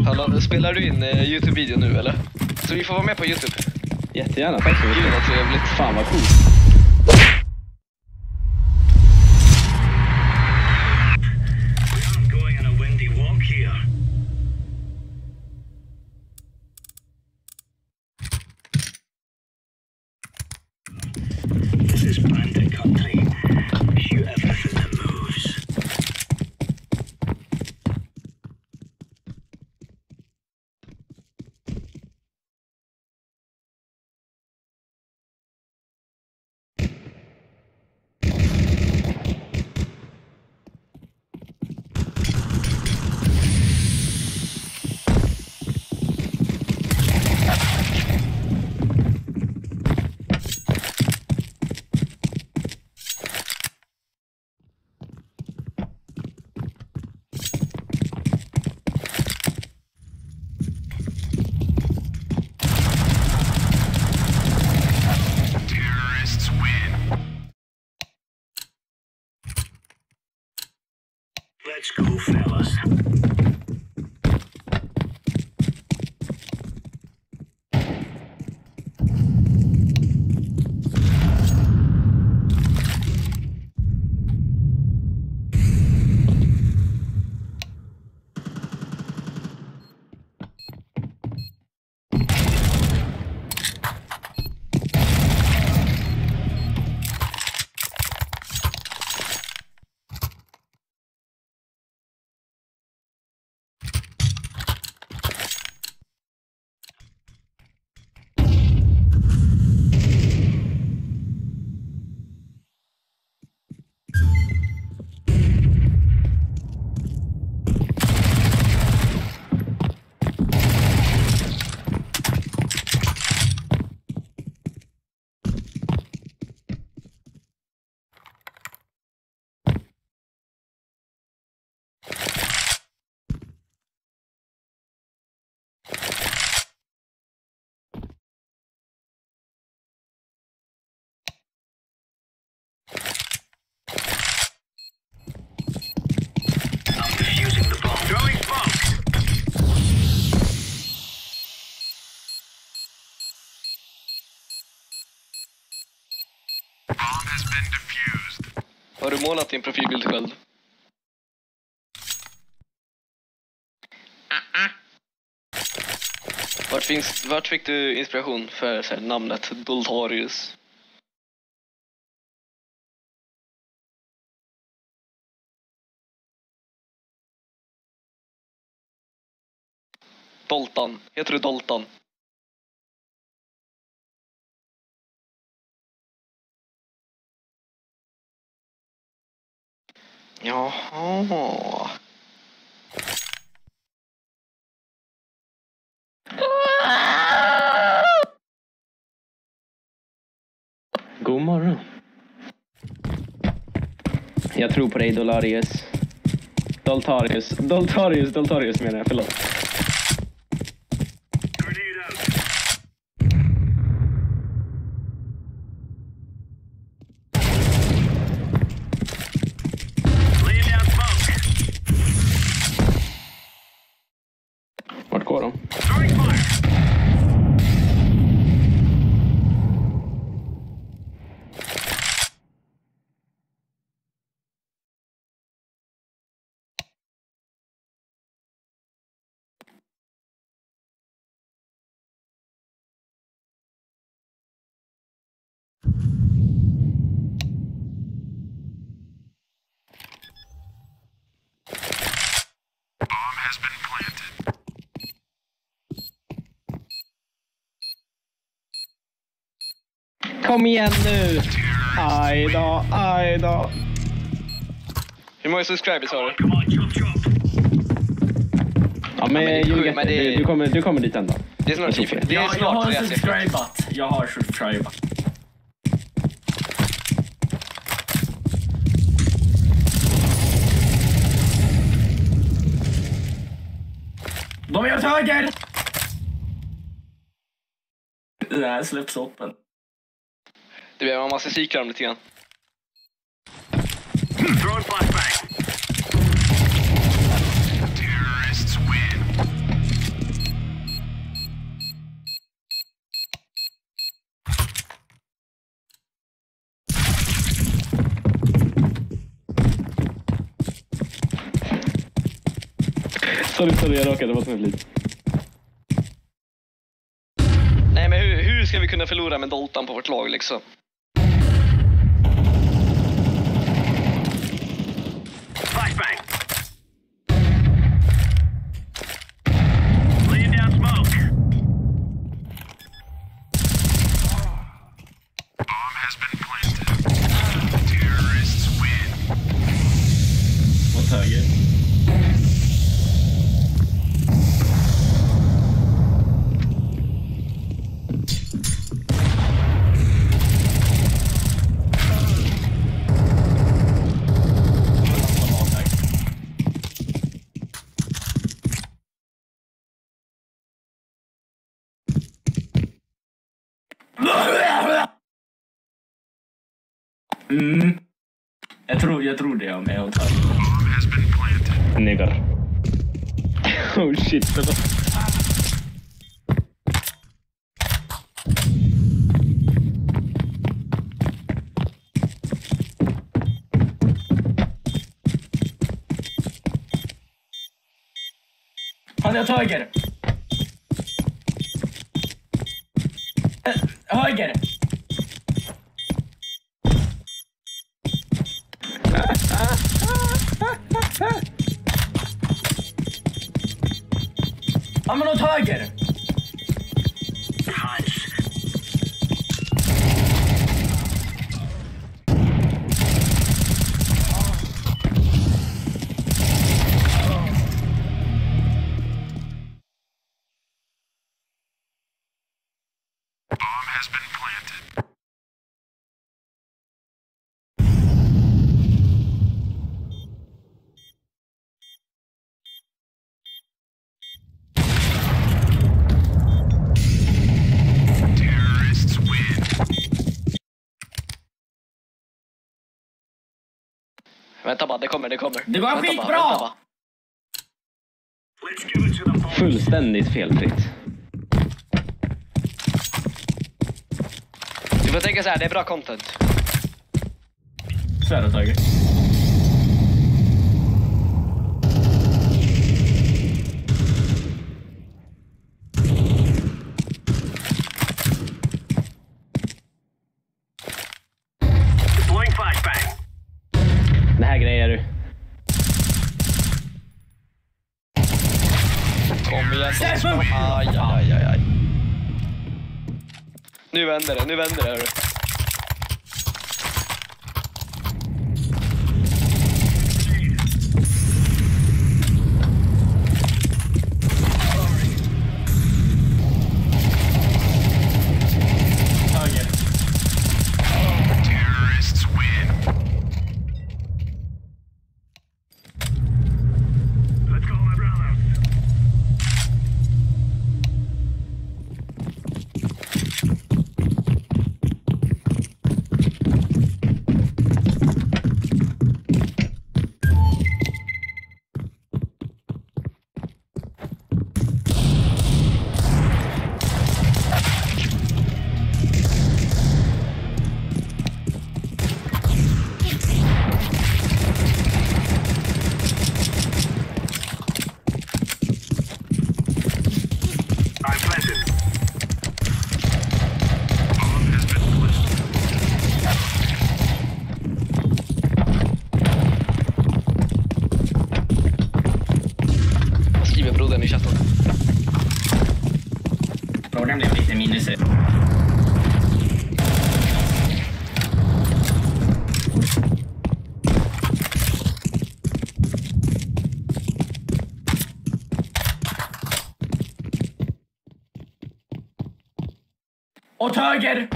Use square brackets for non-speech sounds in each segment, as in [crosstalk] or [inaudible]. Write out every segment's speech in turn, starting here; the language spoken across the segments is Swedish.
Hallå, spelar du in eh, Youtube-video nu eller? Så vi får vara med på Youtube. Jättegärna, tack så Gud mycket. vad trevligt. Fan vad coolt. This is bandit country. Har du målat din profilbild själv? Vart, finns, vart fick du inspiration för här, namnet Doltarius? Doltan. Heter du Doltan? Jaha. God morgon. Jag tror på dig, Dolarius. Doltarius. Doltarius, Doltarius menar jag. Förlåt. Kom igen nu! Aj då, aj då. Hur många subscribers har du? Come on, chop chop. Ja, men, men är sjukt, Juliette, men det du, kommer, du kommer dit ändå. Det är snart, Jag det är Ja, jag snart har subscribat. Jag har subscribat. De är åt höger! Det här släpps öppen. Det blir, man måste kika dem lite grann. Throwing Sorry, sorry, jag råkade vara snäll lite. Nej men hur, hur ska vi kunna förlora med Doltan på vårt lag liksom? Mm. Jag tror, jag tror det är med. Niggar. [laughs] Oh shit. Han är åt höger. Eh, höger. Ja, men åt höger. Hunch. Bomb has been planted. Vänta bara, det kommer, det kommer. Det går bara, skitbra! Fullständigt felfritt. Du får tänka så här, det är bra content. Så åt höger. Deploying flashbang. Det här grejer du. Kom igen. Step up! Aj, aj, aj, aj. Nu vänder det, nu vänder det. Minus ett. Åt höger!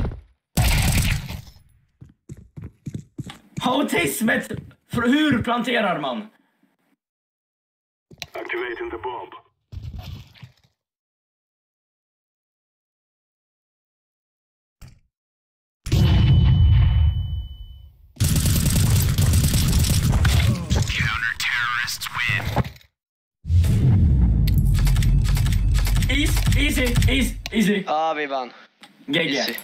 Autismet! För hur planterar man? Activating the bomb. Terrorists win. Easy, easy, easy, easy. Ja, vi vann. GG. Easy.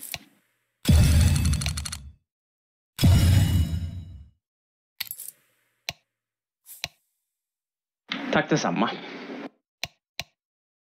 Tack detsamma.